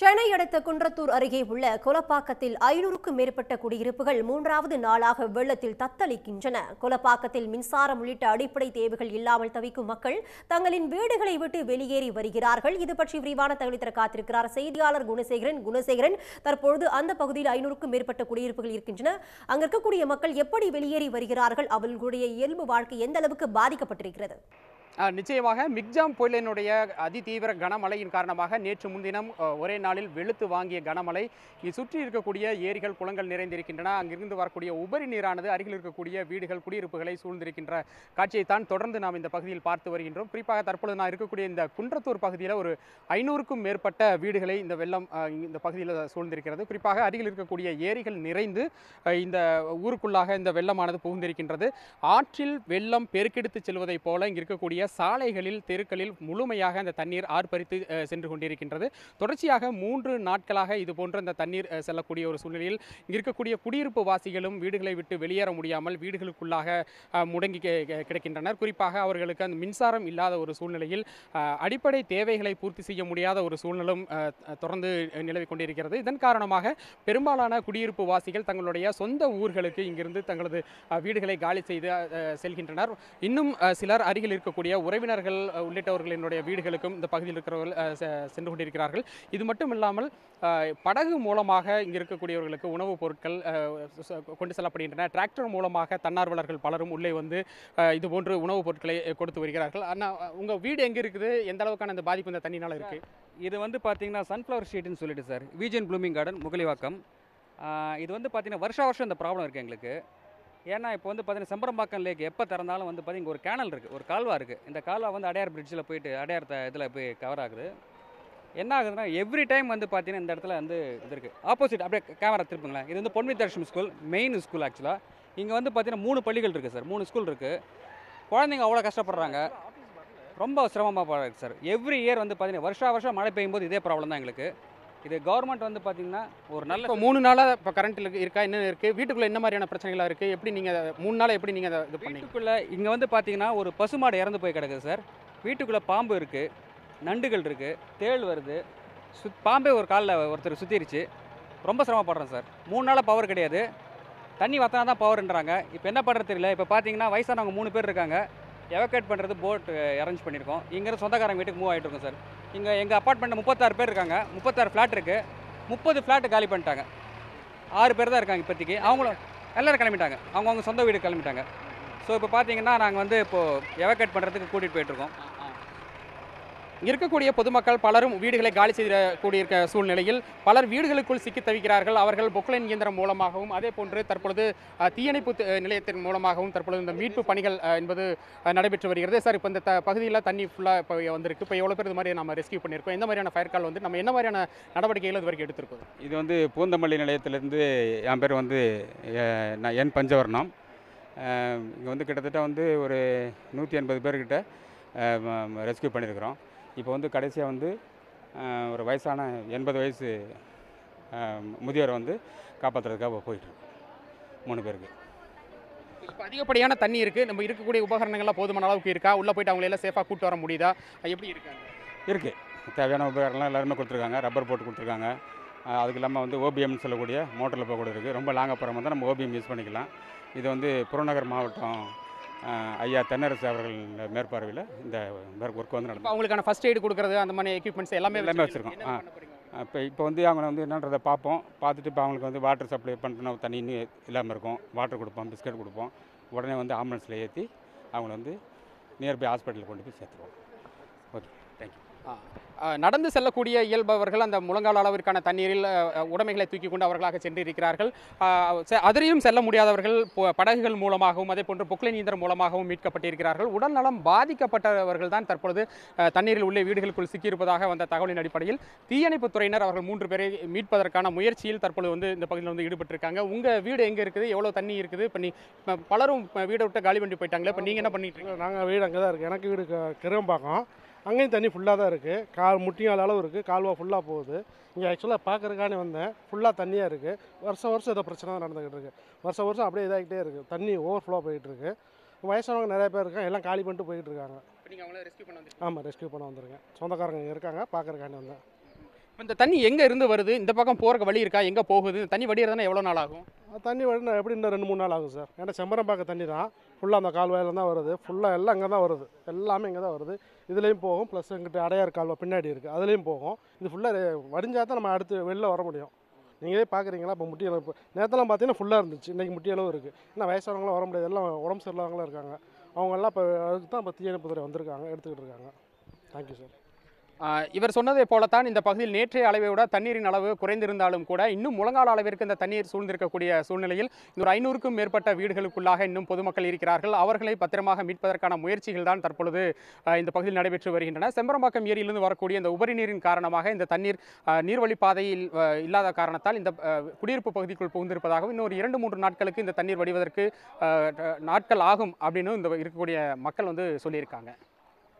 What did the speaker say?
சென்னை அடுத்த குன்றத்தூர் அருகே உள்ள கொலப்பாக்கத்தில் ஐநூறுக்கும் மேற்பட்ட குடியிருப்புகள் மூன்றாவது நாளாக வெள்ளத்தில் தத்தளிக்கின்றன. கொலப்பாக்கத்தில் மின்சாரம் உள்ளிட்ட அடிப்படை தேவைகள் இல்லாமல் தவிக்கும் மக்கள் தங்களின் வீடுகளை விட்டு வெளியேறி வருகிறார்கள். இது பற்றி விரிவான தகவல் தர காத்திருக்கிறார் செய்தியாளர் குணசேகரன். குணசேகரன் தற்பொழுது அந்த பகுதியில் ஐநூறுக்கும் மேற்பட்ட குடியிருப்புகள் இருக்கின்றன. அங்க இருக்கக்கூடிய மக்கள் எப்படி வெளியேறி வருகிறார்கள்? அவர்களுடைய இயல்பு வாழ்க்கை எந்த அளவுக்கு பாதிக்கப்பட்டிருக்கிறது? நிச்சயமாக மிக்ஜாம் புயலினுடைய அதிதீவிர கனமழையின் காரணமாக நேற்று முன்தினம் ஒரே நாளில் வெளுத்து வாங்கிய கனமழை. சுற்றி இருக்கக்கூடிய ஏரிகள் குளங்கள் நிறைந்திருக்கின்றன. அங்கிருந்து வரக்கூடிய உபரி நீரானது அருகில் இருக்கக்கூடிய வீடுகள் குடியிருப்புகளை சூழ்ந்திருக்கின்ற காட்சியைத்தான் தொடர்ந்து நாம் இந்த பகுதியில் பார்த்து வருகின்றோம். குறிப்பாக தற்பொழுது நான் இருக்கக்கூடிய இந்த குன்றத்தூர் பகுதியில் ஒரு ஐநூறுக்கும் மேற்பட்ட வீடுகளை இந்த வெள்ளம் இந்த பகுதியில் சூழ்ந்திருக்கிறது. குறிப்பாக அருகில் இருக்கக்கூடிய ஏரிகள் நிறைந்து இந்த ஊருக்குள்ளாக இந்த வெள்ளமானது புகுந்திருக்கின்றது. ஆற்றில் வெள்ளம் பெருக்கெடுத்து செல்வதைப் போல இங்கே இருக்கக்கூடிய சாலைகளில் தெருக்களில் முழுமையாக அந்த தண்ணீர் ஆர்ப்பரித்து சென்று கொண்டிருக்கின்றது. தொடர்ச்சியாக மூன்று நாட்களாக இது போன்ற தண்ணீர் செல்லக்கூடிய ஒரு சூழ்நிலையில் இருக்கக்கூடிய குடியிருப்பு வாசிகளும் வீடுகளை விட்டு வெளியேற முடியாமல் வீடுகளுக்குள்ளாக முடங்கி கிடக்கின்றனர். குறிப்பாக அவர்களுக்கு அந்த மின்சாரம் இல்லாத ஒரு சூழ்நிலையில் அடிப்படை தேவைகளை பூர்த்தி செய்ய முடியாத ஒரு சூழ்நிலும் தொடர்ந்து நிலவிக் கொண்டிருக்கிறது. இதன் காரணமாக பெரும்பாலான குடியிருப்பு வாசிகள் தங்களுடைய சொந்த ஊர்களுக்கு இங்கிருந்து தங்களது வீடுகளை காலி செய்து செல்கின்றனர். இன்னும் சிலர் அருகில் இருக்கக்கூடிய உறவினர்கள் உள்ளிட்டவர்களினுடைய வீடுகளுக்கும் இந்த பகுதியில் இருக்கிறவர்கள் சென்று கொண்டிருக்கிறார்கள். இது மட்டும் இல்லாமல் படகு மூலமாக இங்கே இருக்கக்கூடியவர்களுக்கு உணவுப் பொருட்கள் கொண்டு செல்லப்படுகின்றன. டிராக்டர் மூலமாக தன்னார்வலர்கள் பலரும் உள்ளே வந்து இதுபோன்று இது போன்று உணவுப் பொருட்களை கொடுத்து வருகிறார்கள். ஆனால் உங்கள் வீடு எங்கே இருக்குது? எந்த அளவுக்கான இந்த பாதிப்பு இந்த தண்ணினால் இருக்குது இது வந்து பார்த்தீங்கன்னா சன்ஃப்ளவர் ஷீட்னு சொல்லிட்டு sir Vijayan blooming garden Mugalivakkam. இது வந்து பார்த்தீங்கன்னா வருஷா வருஷம் இந்த ப்ராப்ளம் இருக்குது எங்களுக்கு. ஏன்னா இப்போ வந்து பார்த்தீங்கன்னா செம்பரம்பாக்கம் லேக் எப்போ திறந்தாலும் வந்து பார்த்திங்க ஒரு கேனல் இருக்குது ஒரு கால்வா இருக்குது இந்த கால்வா வந்து அடையார் பிரிட்ஜில் போயிட்டு அடையார் இதில் போய் கவர் ஆகுது. என்ன ஆகுதுன்னா எவ்ரி டைம் வந்து பார்த்தீங்கன்னா இந்த இடத்துல வந்து இது இருக்குது ஆப்போசிட் அப்படியே கேமரா திருப்புங்களேன். இது வந்து பொன்வித்தர்ஷம் ஸ்கூல் மெயின் ஸ்கூல் ஆக்சுவலாக இங்கே வந்து பார்த்தீங்கன்னா மூணு பள்ளிகள் இருக்குது சார் மூணு ஸ்கூல் இருக்குது குழந்தைங்க அவ்வளோ கஷ்டப்படுறாங்க. ரொம்ப சிரமமாக போகிறாங்க சார் எவ்ரி இயர் வந்து பார்த்தீங்கன்னா வருஷா வருஷம் மழை பெய்யும் போது இதே ப்ராப்ளம் தான் எங்களுக்கு. இது கவர்மெண்ட் வந்து பார்த்தீங்கன்னா ஒரு நல்ல இப்போ மூணு நாளாக இப்போ கரண்ட் இருக்கா என்ன இருக்குது வீட்டுக்குள்ளே என்ன மாதிரியான பிரச்சனைகளாக இருக்குது எப்படி நீங்கள் மூணு நாள் எப்படி நீங்கள் இது பண்ணீங்க? வீட்டுக்குள்ளே இங்கே வந்து பார்த்தீங்கன்னா ஒரு பசுமாடு இறந்து போய் கிடக்குது சார் வீட்டுக்குள்ளே பாம்பு இருக்குது நண்டுகள் இருக்குது தேள் வருது. சுத் பாம்பே ஒரு காலில் ஒருத்தர் சுற்றிருச்சு ரொம்ப சிரமப்படுறேன் சார் மூணு நாளாக பவர் கிடையாது. தண்ணி வத்தினா தான் பவர்ன்றாங்க இப்போ என்ன பண்ணுறது தெரியல. இப்போ பார்த்தீங்கன்னா வயசானவங்க மூணு பேர் இருக்காங்க. எவக்கேட் பண்ணுறது போட் அரேஞ்ச் பண்ணியிருக்கோம் இங்கேருந்து சொந்தக்காரங்க வீட்டுக்கு மூவ் ஆகிட்டு இருக்கோம் சார் இங்கே எங்கள் அப்பார்ட்மெண்ட்டில் முப்பத்தாறு பேர் இருக்காங்க. முப்பத்தாறு ஃப்ளாட் இருக்குது முப்பது ஃப்ளாட்டு காலி பண்ணிட்டாங்க. ஆறு பேர் தான் இருக்காங்க இப்போதைக்கு. அவங்களும் எல்லோரும் கிளம்பிட்டாங்க. அவங்கவுங்க சொந்த வீடு கிளம்பிட்டாங்க. ஸோ இப்போ பார்த்தீங்கன்னா நாங்கள் வந்து இப்போது எவக்கேட் பண்ணுறதுக்கு கூட்டிகிட்டு போயிட்டுருக்கோம் இருக்கக்கூடிய பொதுமக்கள் பலரும் வீடுகளை காலி செய்த கூடியிருக்க சூழ்நிலையில் பலர் வீடுகளுக்குள் சிக்கி தவிக்கிறார்கள். அவர்கள் பொக்லைன் இயந்திரம் மூலமாகவும் அதே போன்று தற்பொழுது தீயணைப்பு நிலையத்தின் மூலமாகவும் தற்பொழுது இந்த மீட்பு பணிகள் என்பது நடைபெற்று வருகிறது. சார் இப்போ இந்த த பகுதியில் தண்ணி ஃபுல்லாக இப்போ வந்திருக்கு. இப்போ எவ்வளோ பேர் இது மாதிரி நம்ம ரெஸ்கியூ பண்ணியிருக்கோம். எந்த மாதிரியான ஃபயர் கால் வந்து நம்ம என்ன மாதிரியான நடவடிக்கைகள் இது வரைக்கும் எடுத்திருக்கோம்? இது வந்து பூந்தமல்லி நிலையத்திலேருந்து என் பேர் வந்து நான் என் பஞ்சவர்ணம். இங்கே வந்து கிட்டத்தட்ட வந்து ஒரு நூற்றி எண்பது பேர்கிட்ட ரெஸ்கியூ பண்ணியிருக்கிறோம். இப்போ வந்து கடைசியாக வந்து ஒரு வயசான எண்பது வயசு முதியோரை வந்து காப்பாற்றுறதுக்காக போயிட்டுருக்கோம் மூணு பேருக்கு. இப்போ அதிகப்படியான தண்ணி இருக்குது நம்ம இருக்கக்கூடிய உபகரணங்கள்லாம் போதுமான அளவுக்கு இருக்கா? உள்ளே போயிட்டு அவங்களை எல்லாம் சேஃபாக கூட்டு வர முடியுதா? எப்படி இருக்காங்க இருக்குது தேவையான உபகரணம்லாம் எல்லாருமே கொடுத்துருக்காங்க. ரப்பர் போட்டு கொடுத்துருக்காங்க. அதுக்கு இல்லாமல் வந்து ஓபிஎம்னு சொல்லக்கூடிய மோட்டரில் போக கூட இருக்குது ரொம்ப லாங்காக போகிற மாதிரி நம்ம ஓபிஎம் யூஸ் பண்ணிக்கலாம். இது வந்து புறநகர் மாவட்டம் ஐயா தென்னரசு அவர்கள் மேற்பார்வையில் இந்த ஒர்க் வந்து நடக்கும் அவங்களுக்கான ஃபர்ஸ்ட் எய்டு கொடுக்குறது அந்த மாதிரி எக்யூப்மெண்ட்ஸ் எல்லாமே எல்லாமே. வச்சிருக்கோம். இப்போ இப்போ வந்து அவங்க வந்து என்னன்றதை பார்ப்போம். பார்த்துட்டு இப்போ அவங்களுக்கு வந்து வாட்டர் சப்ளை பண்ணணும் தண்ணி இல்லாமல் இருக்கும். வாட்டர் கொடுப்போம் பிஸ்கட் கொடுப்போம். உடனே வந்து ஆம்புலன்ஸில் ஏற்றி அவங்கள வந்து நியர்பை ஹாஸ்பிட்டலுக்கு கொண்டு போய் சேர்த்துருவோம். ஓகே தேங்க்யூ நடந்து செல்லக்கூடிய இயல்பவர்கள் அந்த முழங்கால் அளவிற்கான தண்ணீரில் உடைமைகளை தூக்கி கொண்டு அவர்களாக சென்று இருக்கிறார்கள் ஆ, செ- அதிலையும் செல்ல முடியாதவர்கள் படகுகள் மூலமாகவும் அதே போன்று பொக்லைன் இயந்திரம் மூலமாகவும் மீட்கப்பட்டிருக்கிறார்கள். உடல் நலம் பாதிக்கப்பட்டவர்கள் தான் தற்பொழுது தண்ணீரில் உள்ளே வீடுகளுக்குள் சிக்கியிருப்பதாக வந்த தகவலின் அடிப்படையில் தீயணைப்புத் துறையினர் அவர்கள் மூன்று பேரை மீட்பதற்கான முயற்சியில் தற்பொழுது வந்து இந்த பகுதியில் வந்து ஈடுபட்டிருக்காங்க. உங்கள் வீடு எங்கே இருக்குது? எவ்வளோ தண்ணி இருக்குது? இப்போ பலரும் வீடை விட்டு காலி பண்ணி போயிட்டாங்களே. இப்போ நீங்கள் என்ன பண்ணிட்டு இருக்கீங்க? நாங்கள் வீடு அங்கே தான் இருக்குது எனக்கு வீடு க- கிருவம்பாக்கம் அங்கேயும் தண்ணி ஃபுல்லாக தான் இருக்குது கால் முட்டியால் அளவு இருக்குது கால்வா ஃபுல்லாக போகுது. இங்கே ஆக்சுவலாக பார்க்கறதுக்கானே வந்தேன். ஃபுல்லாக தண்ணியாக இருக்குது வருஷம் வருஷம் ஏதோ பிரச்சனை தான் நடந்துக்கிட்டு இருக்கு. வருஷம் வருஷம் அப்படியே இதாகிட்டே இருக்குது தண்ணி ஓவர் ஃப்ளோ போயிட்டு இருக்கு. வயசானவங்க நிறைய பேர் இருக்காங்க. எல்லாம் காலி பண்ணிட்டு போயிட்டு இருக்காங்க. ஆமாம் ரெஸ்க்யூ பண்ண வந்திருக்கேன். சொந்தக்காரங்க இங்க இருக்காங்க. பார்க்கறதுக்காண்டி வந்தேன். இந்த தண்ணி எங்க இருந்து வருது? இந்த பக்கம் போறக்கு வழி இருக்கா? எங்க போகுது? தண்ணி வடிகிறதுனா எவ்வளவு நாள் ஆகும்? தண்ணி வர எப்படி இன்னும் ரெண்டு மூணு நாள் ஆகும் சார். ஏன்னா செம்பரம்பாக்கம் தண்ணி தான். ஃபுல்லாக அந்த கால்வாயில தான் வருது. ஃபுல்லாக எல்லாம் இங்கே தான் வருது. எல்லாமே இங்கே தான் வருது. இதுலேயும் போகும். ப்ளஸ் எங்கிட்ட அடையார் கால்வாய் பின்னாடி இருக்குது அதுலேயும் போகும். இது ஃபுல்லாக வடிஞ்சால் தான் நம்ம அடுத்து வெளில வர முடியும். நீங்களே பார்க்குறீங்களா? இப்போ முட்டி அளவு நேரத்தெல்லாம் பார்த்தீங்கன்னா ஃபுல்லாக இருந்துச்சு. இன்றைக்கி முட்டி அளவு இருக்குது ஏன்னா வயசானவங்களாம் வர முடியாது. எல்லாம் உடம்பு சரியில்லாதவங்களாம் இருக்காங்க. அவங்கெல்லாம் இப்போ அதுக்கு தான் இப்போ தீயணைப்புத்துறை வந்திருக்காங்க. எடுத்துக்கிட்டு இருக்காங்க. தேங்க்யூ சார் இவர் சொன்னதை போலத்தான் இந்த பகுதியில் நேற்றைய அளவை விட தண்ணீரின் அளவு குறைந்திருந்தாலும் கூட இன்னும் முழங்கால அளவிற்கு இந்த தண்ணீர் சூழ்ந்திருக்கக்கூடிய சூழ்நிலையில் ஒரு ஐநூறுக்கும் மேற்பட்ட வீடுகளுக்குள்ளாக இன்னும் பொதுமக்கள் இருக்கிறார்கள். அவர்களை பத்திரமாக மீட்பதற்கான முயற்சிகள் தான் தற்பொழுது இந்த பகுதியில் நடைபெற்று வருகின்றன. செம்பரம்பாக்கம் ஏரியிலிருந்து வரக்கூடிய இந்த உபரி நீரின் காரணமாக இந்த தண்ணீர் நீர்வழிப்பாதையில் இல்லாத காரணத்தால் இந்த குடியிருப்பு பகுதிக்குள் புகுந்திருப்பதாகவும் இன்னொரு இரண்டு மூன்று நாட்களுக்கு இந்த தண்ணீர் வடிவதற்கு நாட்கள் ஆகும் அப்படின்னு இந்த இருக்கக்கூடிய மக்கள் வந்து சொல்லியிருக்காங்க.